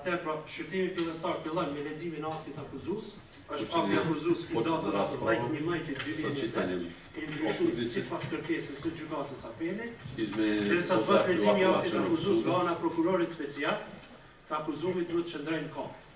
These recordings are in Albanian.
Atëherë pra, shqyrtimi fillestar fillon me leximin e aktit akuzues, është akti akuzues po i datës 11 maj të 2020, i ndryshuar sipas kërkesës së Gjykatës së Apelit, derisa të bëhet leximi i aktit akuzues nga ana e Prokurorit Special, të akuzuarit duhet të qëndrojnë në këmbë.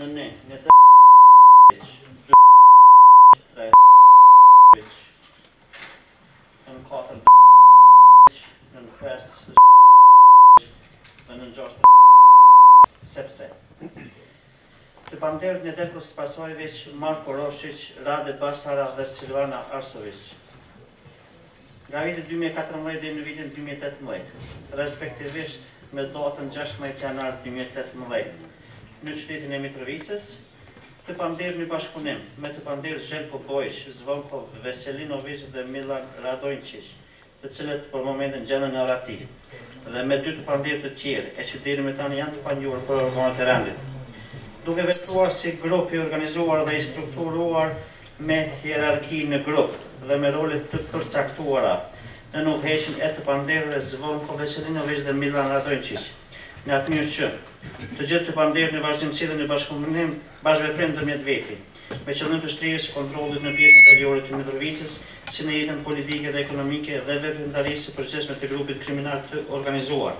Në ne, ne të piç, dy tre piç, në në katër piç, në në pes piç, në në gjasht sepse. Të pandehurit Nedeljko Spasojevic, Marko Roshic, Rade Basara dhe Silvana Arsovic. nga viti dy mijë e katërmbëdhjetë deri në vitin dy mijë e tetëmbëdhjetë, respektivisht me datën gjashtëmbëdhjetë janar dy mijë e tetëmbëdhjetë, në qytetin e Mitrovicës, të pandehurit në bashkëpunim me të pandehurit Zhelko Bojiç, Zvonko Veselinoviç dhe Millan Radoiçiç, të cilët për momentin gjenden në arrati, dhe me dy të pandehur të tjerë, e që deri më tani janë të panjohur për organet e rendit. Duke vepruar si grup i organizuar dhe i strukturuar, me hierarki në grup dhe me role të përcaktuara nën udhëheqjen e të pandehurve Zvonko Veselinoviç dhe Millan Radoiçiç, në atë mënyrë që, të gjithë të pandehurit në vazhdimësi dhe në bashkëpunim, bashkëveprim ndërmjet veti, me qëllim të shtrirjes së kontrollit në pjesën veriore të Mitrovicës, si në jetën politike dhe ekonomike dhe veprimtarisë së përgjithshme të grupit kriminal të organizuar.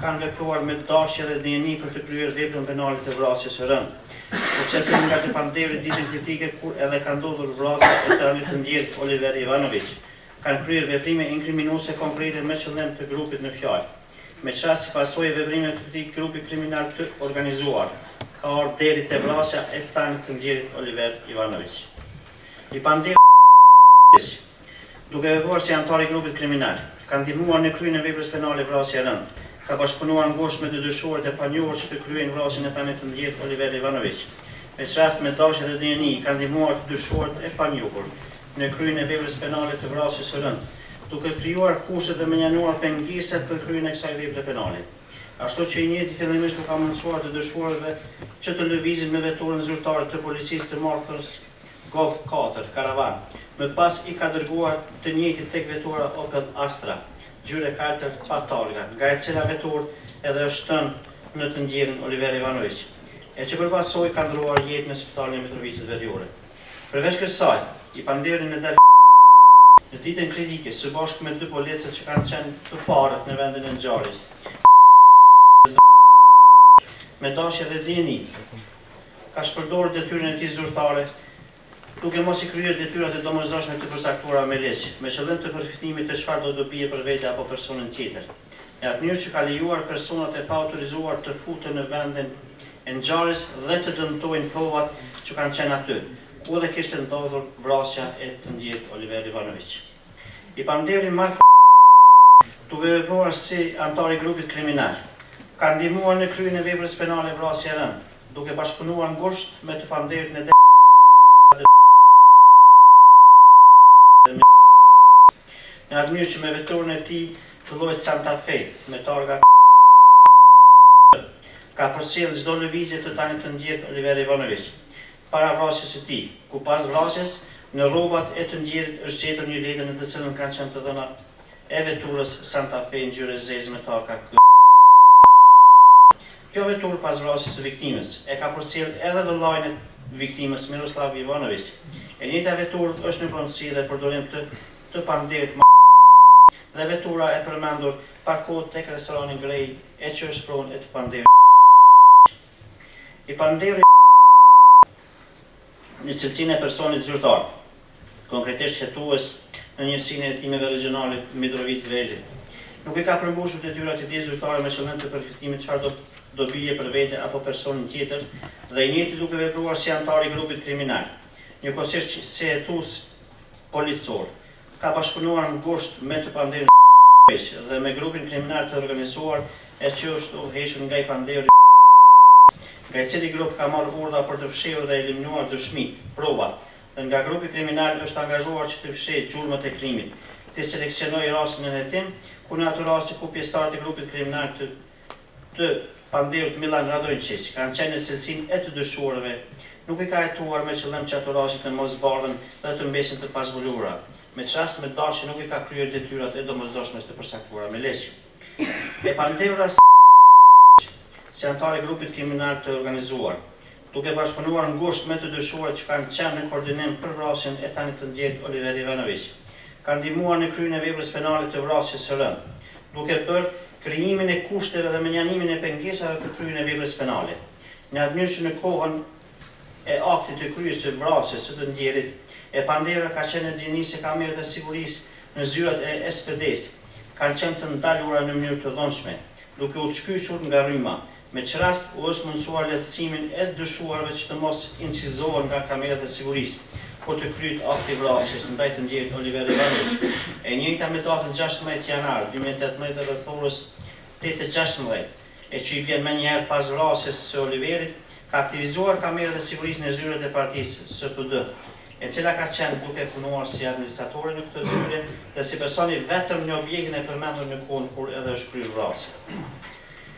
kanë vepruar me dashje dhe dijeni për të kryer veprën penale të vrasjes së rëndë. Ku secili nga të pandehurit ditën kritike kur edhe ka ndodhur vrasja e tani të ndjerit Oliver Ivanoviq, kanë kryer veprime inkriminuese konkrete me qëllim të grupit në fjalë. Me ç'rast si pasojë e veprimeve të këtij grupi kriminal të organizuar, ka ardhur deri te vrasja e tani të ndjerit Oliver Ivanoviq. I pandehuri Oliver Ivanoviq, duke vepruar si anëtar i grupit kriminal, ka ndihmuar në kryerjen e veprës penale Vrasje e rëndë, ka bashkëpunuar ngushtë me të dyshuarit e panjohur që të kryejnë vrasjen e tani të ndjerit Oliver Ivanoviq, me ç'rast me dashje dhe dijeni ka ndihmuar të dyshuarit e panjohur në kryerjen e veprës penale të vrasjes së rëndë, duke krijuar kushtet dhe menjanuar pengesat për kryerjen e kësaj vepre penale. Ashtu që i njëjti fillimisht u ka mundësuar të dyshuarve që të lëvizin me veturën zyrtare të policisë të markës, Golf katër, Karavan, më pas i ka dërguar të njëjtit tek vetura Opel Astra, ngjyrë e kaltër pa targa, nga e cila veturë edhe është shtënë në të ndjerin Oliver Ivanoviq, e që për pasojë ka ndërruar jetë në spitalin e Mitrovicës Veriore. Përveç kësaj, i pandehuri Nedeljko ditën kritike, së bashku me dy policët që kanë qenë të parët në vendin e ngjarjes, me dashje dhe dijeni, ka shpërdorur detyrën e tij zyrtare, duke mos i kryer detyrat e domosdoshme të përcaktuara me ligj, me qëllim të përfitimit të çfarëdo dobie për vete apo personin tjetër, në atë mënyrë që ka lejuar personat e paautorizuar të futen në vendin e ngjarjes dhe të dëmtojnë provat që kanë qenë aty, ku dhe kishte ndodhur vrasja e të ndjerit Oliver Ivanoviq. I pandehuri Marko, duke vepruar si anëtar i grupit kriminal, ka ndihmuar në kryerjen e veprës penale Vrasje e rëndë, duke bashkëpunuar ngushtë me të pandehurit Nede, në atë mënyrë që me veturën e tij të llojit Santa Fe, me targa, ka përcjellë çdo lëvizje të tani të ndjerit Oliver Ivanoviq. Para vrasjes së tij, ku pas vrasjes, në rrobat e të ndjerit është gjetur një letër në të cilën kanë qenë të dhënat e veturës Santa Fe ngjyrë e zezë me targa K. Kjo veturë pas vrasjes së viktimës, e ka përcjellë edhe vëllain e viktimës Miroslav Ivanoviq. E njëjta veturë është në pronësi dhe përdorim të të pandehurit M dhe vetura e përmendur parkohet tek restorani Grey e që është pronë e të pandehurit. I pandehuri në cilësinë e personit zyrtar, konkretisht hetues në Njësinë e Hetimeve Regjionale Mitrovicë-Veri, nuk i ka përmbushur detyrat e tij zyrtare me qëllim të përfitimit çfarëdo dobie për vete apo personin tjetër dhe i njëjti duke vepruar si anëtar i grupit kriminal, njëkohësisht si hetues policor, ka bashkëpunuar ngushtë me të pandehurit dhe me grupin kriminal të organizuar e që është udhëhequr nga i pandehuri nga i cili grup ka marrë urdhra për të fshehur dhe eliminuar dëshmitë, provat dhe nga grupi kriminal është angazhuar që të fshehë gjurmët e krimit, të seleksionojë rastet në hetim, ku në ato raste ku pjesëtarët e grupit kriminal të. të pandehurit Millan Radojçiç kanë qenë në cilësinë e të dyshuarve, nuk i ka hetuar me qëllim që ato raste të mos zbardhen dhe të mbesin të pazbuluara, me ç'rast me dashje nuk i ka kryer detyrat e domosdoshme të përcaktuara me ligj. E pandehura S, si anëtare e grupit kriminal të organizuar, duke bashkëpunuar ngushtë me të dyshuarit që kanë qenë në koordinim për vrasjen e tani të ndjerit Oliver Ivanoviq, ka ndihmuar në kryerjen e veprës penale të vrasjes së rëndë, duke bërë krijimin e kushteve dhe mënjanimin e pengesave për kryerjen e veprës penale, në atë mënyrë që në kohën e aktit të kryerjes së vrasjes së të ndjerit, e pandehura ka qenë në dijeni se kamerat e sigurisë në zyrat e SPD-së kanë qenë të ndalura në mënyrë të dhunshme, duke u shkyçur nga rryma, me ç'rast u është mundësuar lehtësimin e të dyshuarve që të mos incizohen nga kamerat e sigurisë, kur të kryhet akti i vrasjes ndaj të ndjerit Oliver Ivanoviq, e njëjta me datën gjashtëmbëdhjetë janar dy mijë e tetëmbëdhjetë rreth orës tetë e gjashtëmbëdhjetë, e që i vjen menjëherë pas vrasjes së Oliverit, ka aktivizuar kamerat e sigurisë në zyrat e partisë SDP, e cila ka qenë duke punuar si administratore në këto zyre dhe si person i vetëm në objektin e përmendur në kohën kur edhe është kryer vrasja.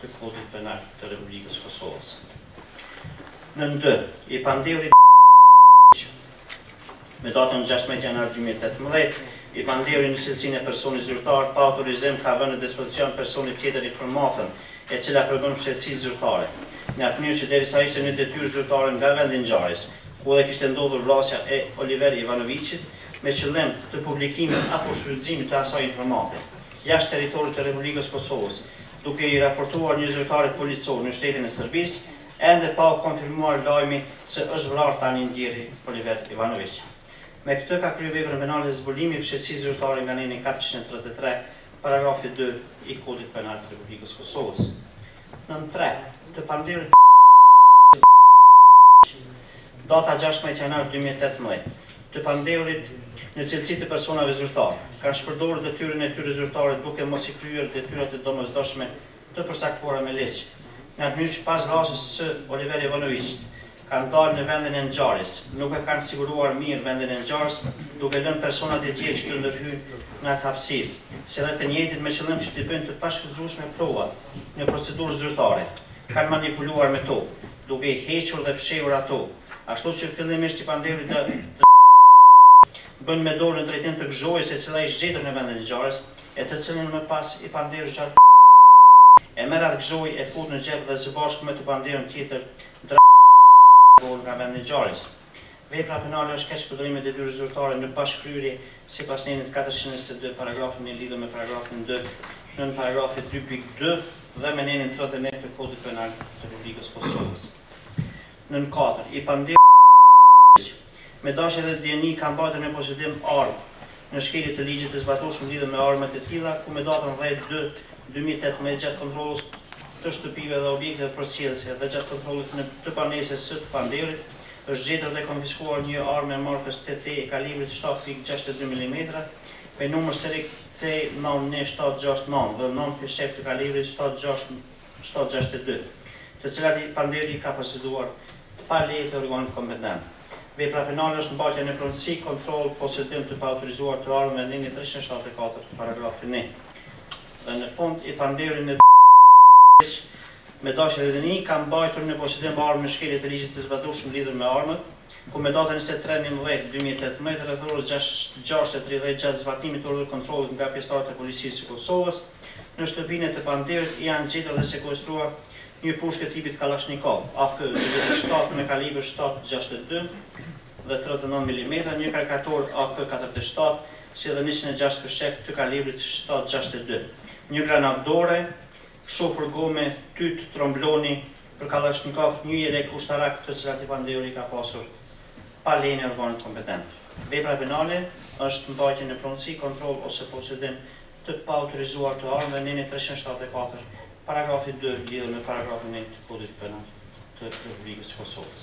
të Kodit Penal të Republikës së Kosovës. Nën dy, i pandehuri me datën gjashtëmbëdhjetë janar dy mijë e tetëmbëdhjetë, i pandehuri në cilësinë e personit zyrtar pa autorizim ka vënë në dispozicion personit tjetër informatën, e cila përbën fshehtësi zyrtare, në atë mënyrë që derisa ishte në detyrë zyrtare nga vendi i ngjarjes, ku dhe kishte ndodhur vrasja e Oliver Ivanoviqit, me qëllim të publikimit apo shfrytëzimit të asaj informate, jashtë territorit të Republikës së Kosovës, duke i raportuar një zyrtarit policor në shtetin e Serbisë, ende pa u konfirmuar lajmi se është vrarë tani i ndjeri Oliver Ivanoviq. Me këtë ka kryer veprën penale zbulimi i fshehtësisë zyrtare nga neni katërqind e tridhjetë e tre, paragrafi dy i Kodit Penal të Republikës së Kosovës. Nën tre, të pandehurit, data gjashtëmbëdhjetë janar dy mijë e tetëmbëdhjetë, të pandehurit në cilësi të personave zyrtarë, kanë shpërdorur detyrën e tyre zyrtare duke mos i kryer detyrat e domosdoshme të përcaktuara me ligj, në atë mënyrë që pas vrasjes së Oliver Ivanoviqit, kanë dalë në vendin e ngjarjes, nuk e kanë siguruar mirë vendin e ngjarjes, duke lënë personat e tjerë që të ndërhyjnë në atë hapësirë, si dhe të njëjtit me qëllim që t'i bëjnë të pashfrytëzueshme provat në procedurë zyrtare, kanë manipuluar me to, duke i hequr dhe fshehur ato, ashtu që fillimisht i pandehuri bën me dorë në drejtim të gzhojës e cila ishte gjetur në vendin e ngjarjes, e të cilën më pas i pandehuri e merr atë gzhojë e fut në xhep dhe së bashku me të pandehurin tjetër largohen nga vendi i ngjarjes. Vepra penale është keqpërdorim i detyrës zyrtare në bashkëkryerje sipas nenit katërqind e njëzet e dy paragrafi një lidhur me paragrafin dy nënparagrafi dy pikë dy dhe me nenin tridhjetë e një të Kodit Penal të Republikës së Kosovës. Nën katër, i pandehuri me dashje dhe dijeni ka mbajtur në posedim armë në shkelje të ligjit të zbatueshëm lidhur me armët e tilla, ku me datën dhjetë dy dy mijë e tetëmbëdhjetë gjatë kontrollit të shtëpive dhe objekteve përcjellëse dhe gjatë kontrollit në të banesës së të pandehurit, Është gjetur dhe konfiskuar një armë e markës TT e kalibrit shtatë pikë gjashtëdhjetë e dy milimetra, me numër serik C nëntë shtatë gjashtë nëntë dhe nëntë fishekë të kalibrit shtatë gjashtë shtatë gjashtëdhjetë e dy, të cilat i pandehuri i ka poseduar pa leje të organit kompetent. Vepra penale është mbajtja në pronësi, kontroll, posedim të paautorizuar të armëve neni treqind e shtatëdhjetë e katër paragrafi një. Dhe në fund, i pandehuri në Diq, Medash Redeni ka mbajtur në posedim armë në shkelje të ligjit të zbatueshëm lidhur me armët, ku me datën njëzet e tre njëmbëdhjetë dy mijë e tetëmbëdhjetë rreth orës gjashtë gjashtë e tridhjetë gjatë zbatimit të urdhërkontrollit nga pjesëtarët e Policisë së Kosovës në shtëpinë e të pandehurit janë gjetur dhe sekuestruar një pushkë e tipit Kalashnikov, AK dyzet e shtatë me kalibër shtatë gjashtëdhjetë e dy dhe tridhjetë e nëntë milimetra, një karikator AK katërdhjetë e shtatë, si dhe njëqind e gjashtë fishekë të kalibrit shtatë gjashtëdhjetë e dy, një granatë dore, Shofër gome tytë trombloni për kallashnikov një jelek ushtarak të cilat i pandehuri i ka pasur pa lejen e organit kompetent vepra penale është mbajtje në pronësi kontroll ose posedim të paautorizuar të armëve neni treqind e shtatëdhjetë e katër paragrafi dy lidhur me paragrafin një të kodit penal të Republikës së Kosovës.